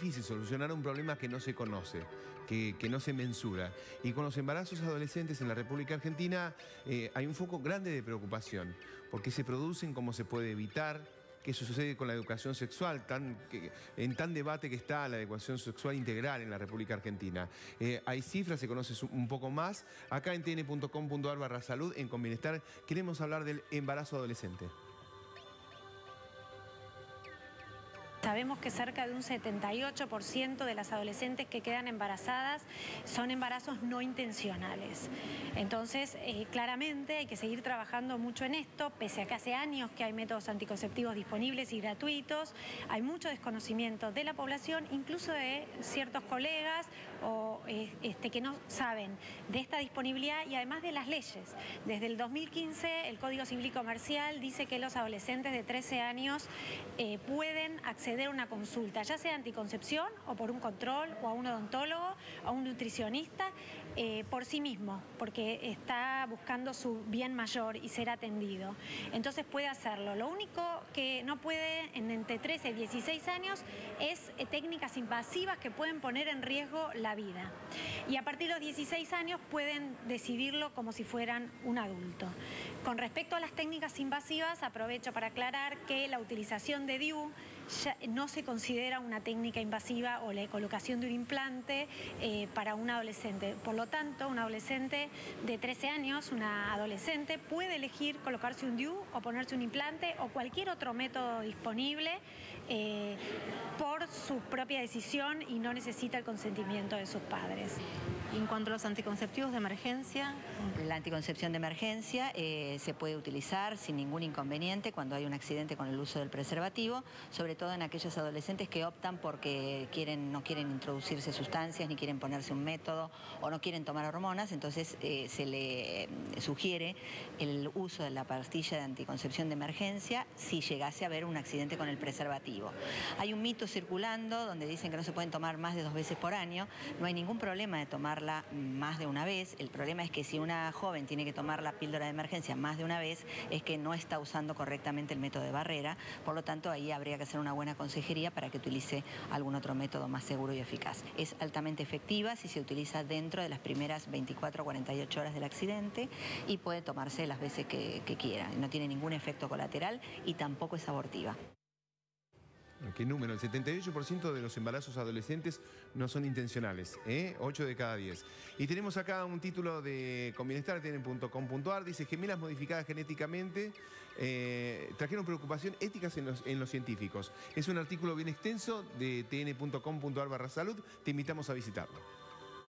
difícil solucionar un problema que no se conoce, que, no se mensura. Y con los embarazos adolescentes en la República Argentina eh, hay un foco grande de preocupación, porque se producen, cómo se puede evitar, qué sucede con la educación sexual, tan, en tan debate que está la educación sexual integral en la República Argentina. Eh, hay cifras, se conoce un poco más. Acá en tn.com.ar barra salud, en Conbienestar, queremos hablar del embarazo adolescente. Sabemos que cerca de un 78% de las adolescentes que quedan embarazadas son embarazos no intencionales. Entonces, eh, claramente hay que seguir trabajando mucho en esto, pese a que hace años que hay métodos anticonceptivos disponibles y gratuitos, hay mucho desconocimiento de la población, incluso de ciertos colegas o, este, que no saben de esta disponibilidad y además de las leyes. Desde el 2015, el Código Civil y Comercial dice que los adolescentes de 13 años eh, pueden acceder a una consulta, ya sea anticoncepción o por un control o a un odontólogo o a un nutricionista eh, por sí mismo, porque está buscando su bien mayor y ser atendido. Entonces puede hacerlo. Lo único que no puede en entre 13 y 16 años es eh, técnicas invasivas que pueden poner en riesgo la vida. Y a partir de los 16 años pueden decidirlo como si fueran un adulto. Con respecto a las técnicas invasivas, aprovecho para aclarar que la utilización de DIU no se considera una técnica invasiva o la colocación de un implante eh, para un adolescente. Por lo tanto, un adolescente de 13 años, una adolescente, puede elegir colocarse un DIU o ponerse un implante o cualquier otro método disponible eh, por su propia decisión y no necesita el consentimiento de sus padres. En cuanto a los anticonceptivos de emergencia. La anticoncepción de emergencia eh, se puede utilizar sin ningún inconveniente cuando hay un accidente con el uso del preservativo, sobre todo en aquellos adolescentes que optan porque quieren, no quieren introducirse sustancias, ni quieren ponerse un método o no quieren tomar hormonas, entonces eh, se le sugiere el uso de la pastilla de anticoncepción de emergencia si llegase a haber un accidente con el preservativo. Hay un mito circulando donde dicen que no se pueden tomar más de dos veces por año, no hay ningún problema de tomar más de una vez. El problema es que si una joven tiene que tomar la píldora de emergencia más de una vez, es que no está usando correctamente el método de barrera. Por lo tanto, ahí habría que hacer una buena consejería para que utilice algún otro método más seguro y eficaz. Es altamente efectiva si se utiliza dentro de las primeras 24 o 48 horas del accidente y puede tomarse las veces que quiera. No tiene ningún efecto colateral y tampoco es abortiva. ¿Qué número? El 78% de los embarazos adolescentes no son intencionales, ¿eh? 8 de cada 10. Y tenemos acá un título de conbienestar.com.ar, dice gemelas modificadas genéticamente eh, trajeron preocupación éticas en los, en los científicos. Es un artículo bien extenso de tn.com.ar barra salud, te invitamos a visitarlo.